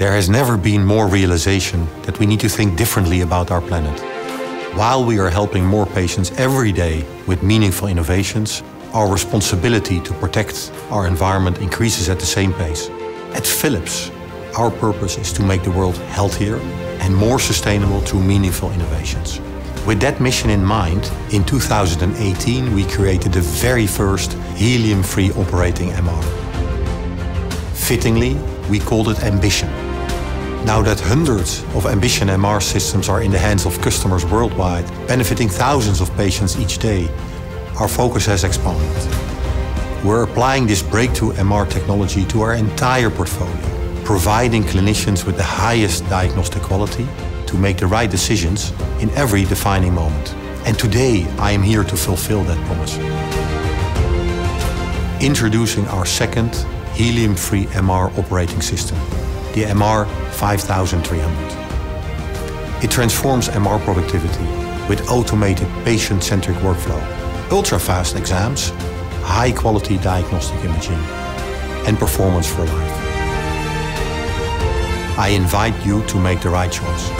There has never been more realization that we need to think differently about our planet. While we are helping more patients every day with meaningful innovations, our responsibility to protect our environment increases at the same pace. At Philips, our purpose is to make the world healthier and more sustainable through meaningful innovations. With that mission in mind, in 2018 we created the very first helium-free operating MR. Fittingly, we called it Ambition. Now that hundreds of Ambition MR systems are in the hands of customers worldwide, benefiting thousands of patients each day, our focus has expanded. We're applying this breakthrough MR technology to our entire portfolio, providing clinicians with the highest diagnostic quality to make the right decisions in every defining moment. And today, I am here to fulfill that promise. Introducing our second helium-free MR operating system, the MR 5300. It transforms MR productivity with automated patient-centric workflow, ultra-fast exams, high-quality diagnostic imaging, and performance for life. I invite you to make the right choice.